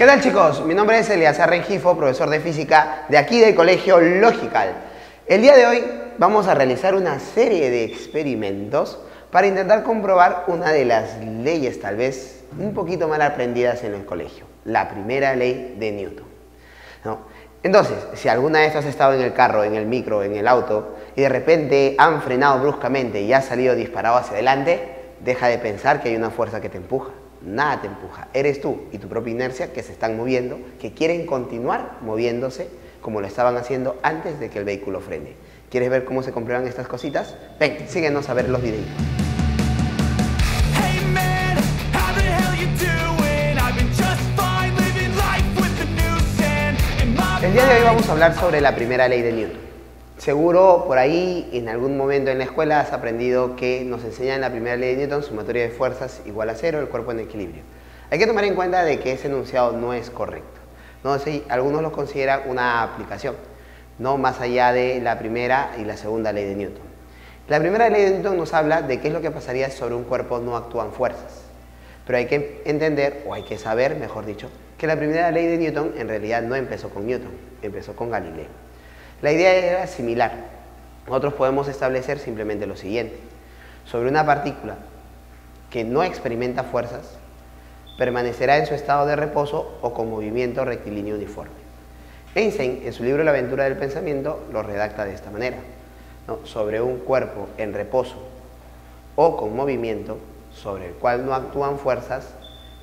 ¿Qué tal chicos? Mi nombre es Elias Rengifo, profesor de física de aquí del Colegio Logical. El día de hoy vamos a realizar una serie de experimentos para intentar comprobar una de las leyes tal vez un poquito mal aprendidas en el colegio, la primera ley de Newton. Entonces, si alguna vez has estado en el carro, en el micro, en el auto y de repente han frenado bruscamente y has salido disparado hacia adelante, deja de pensar que hay una fuerza que te empuja nada te empuja. Eres tú y tu propia inercia que se están moviendo, que quieren continuar moviéndose como lo estaban haciendo antes de que el vehículo frene. ¿Quieres ver cómo se comprueban estas cositas? Ven, síguenos a ver los videos. El día de hoy vamos a hablar sobre la primera ley de Newton. Seguro por ahí en algún momento en la escuela has aprendido que nos enseñan en la primera ley de Newton sumatoria de fuerzas igual a cero, el cuerpo en equilibrio. Hay que tomar en cuenta de que ese enunciado no es correcto. No, sé, algunos lo consideran una aplicación, no más allá de la primera y la segunda ley de Newton. La primera ley de Newton nos habla de qué es lo que pasaría si sobre un cuerpo no actúan fuerzas. Pero hay que entender, o hay que saber, mejor dicho, que la primera ley de Newton en realidad no empezó con Newton, empezó con Galileo. La idea era similar. Nosotros podemos establecer simplemente lo siguiente. Sobre una partícula que no experimenta fuerzas, permanecerá en su estado de reposo o con movimiento rectilíneo uniforme. Einstein, en su libro La aventura del pensamiento, lo redacta de esta manera. Sobre un cuerpo en reposo o con movimiento, sobre el cual no actúan fuerzas,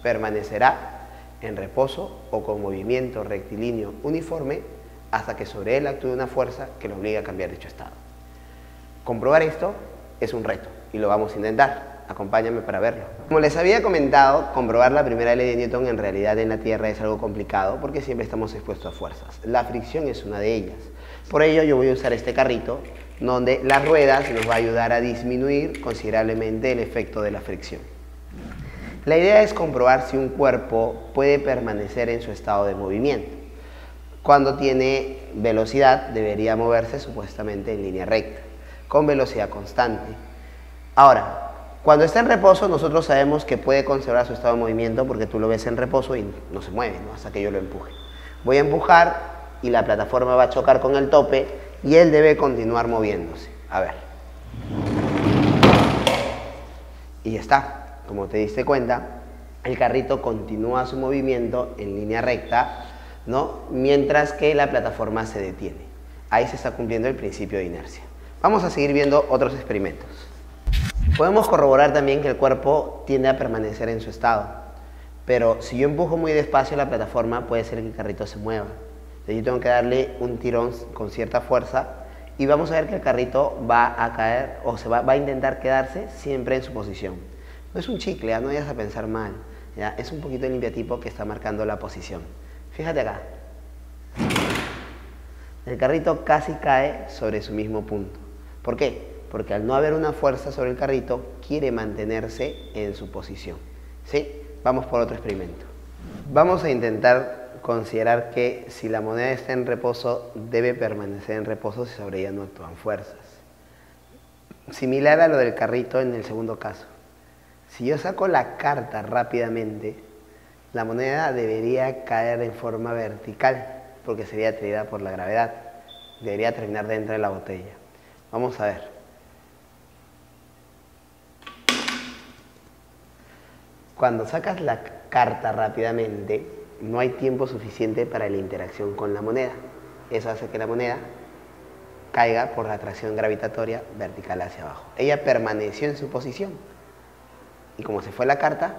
permanecerá en reposo o con movimiento rectilíneo uniforme hasta que sobre él actúe una fuerza que lo obligue a cambiar dicho estado. Comprobar esto es un reto y lo vamos a intentar. Acompáñame para verlo. Como les había comentado, comprobar la primera ley de Newton en realidad en la Tierra es algo complicado porque siempre estamos expuestos a fuerzas. La fricción es una de ellas. Por ello yo voy a usar este carrito donde las ruedas nos va a ayudar a disminuir considerablemente el efecto de la fricción. La idea es comprobar si un cuerpo puede permanecer en su estado de movimiento. Cuando tiene velocidad debería moverse supuestamente en línea recta, con velocidad constante. Ahora, cuando está en reposo nosotros sabemos que puede conservar su estado de movimiento porque tú lo ves en reposo y no se mueve hasta que yo lo empuje. Voy a empujar y la plataforma va a chocar con el tope y él debe continuar moviéndose. A ver. Y ya está. Como te diste cuenta, el carrito continúa su movimiento en línea recta ¿no? mientras que la plataforma se detiene. Ahí se está cumpliendo el principio de inercia. Vamos a seguir viendo otros experimentos. Podemos corroborar también que el cuerpo tiende a permanecer en su estado, pero si yo empujo muy despacio la plataforma puede ser que el carrito se mueva. Entonces yo tengo que darle un tirón con cierta fuerza y vamos a ver que el carrito va a caer o se va, a intentar quedarse siempre en su posición. No es un chicle, ¿ah? no vayas a pensar mal, es un poquito el limpiatipo que está marcando la posición. Fíjate acá. El carrito casi cae sobre su mismo punto. ¿Por qué? Porque al no haber una fuerza sobre el carrito, quiere mantenerse en su posición. ¿Sí? Vamos por otro experimento. Vamos a intentar considerar que si la moneda está en reposo, debe permanecer en reposo si sobre ella no actúan fuerzas. Similar a lo del carrito en el segundo caso. Si yo saco la carta rápidamente, la moneda debería caer en forma vertical porque sería atraída por la gravedad. Debería terminar dentro de la botella. Vamos a ver. Cuando sacas la carta rápidamente, no hay tiempo suficiente para la interacción con la moneda. Eso hace que la moneda caiga por la atracción gravitatoria vertical hacia abajo. Ella permaneció en su posición. Y como se fue la carta,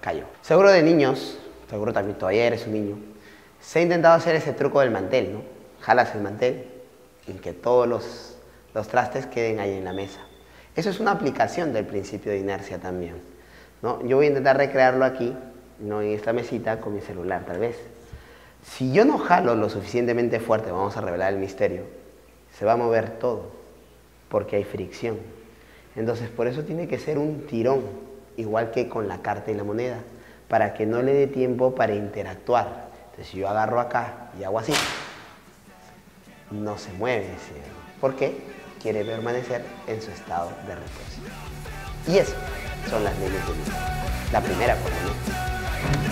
cayó. Seguro de niños, seguro también todavía eres un niño, se ha intentado hacer ese truco del mantel, ¿no? Jalas el mantel y que todos los, los trastes queden ahí en la mesa. Eso es una aplicación del principio de inercia también. ¿no? Yo voy a intentar recrearlo aquí, ¿no? en esta mesita, con mi celular tal vez. Si yo no jalo lo suficientemente fuerte, vamos a revelar el misterio, se va a mover todo, porque hay fricción. Entonces, por eso tiene que ser un tirón, igual que con la carta y la moneda, para que no le dé tiempo para interactuar. Entonces, si yo agarro acá y hago así, no se mueve, ¿por qué? Quiere permanecer en su estado de reposo. Y eso son las leyes de vida. La primera, por.